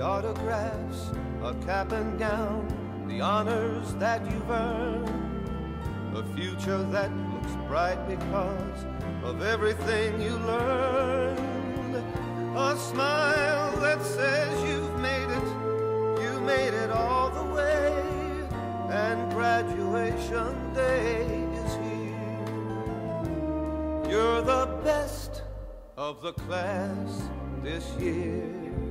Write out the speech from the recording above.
autographs, a cap and gown, the honors that you've earned, a future that looks bright because of everything you learned, a smile that says you've made it, you made it all the way, and graduation day is here. You're the best of the class this year.